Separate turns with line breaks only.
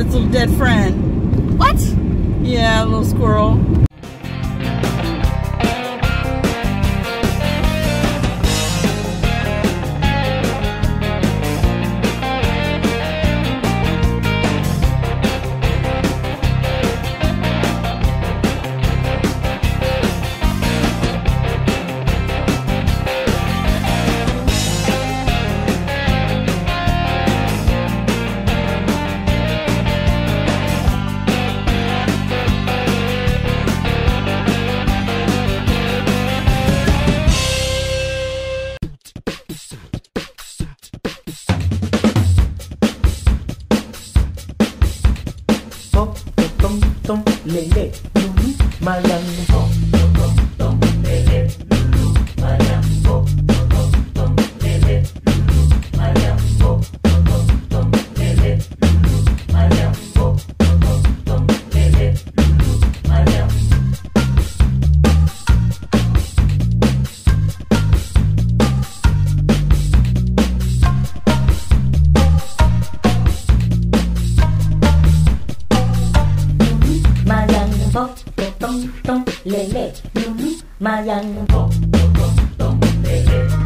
its little dead friend.
What?
Yeah, a little squirrel.
Lele, lulu, mayang, Mayang pop, tom, tom, lele, lulu, mayang pop, tom, lele,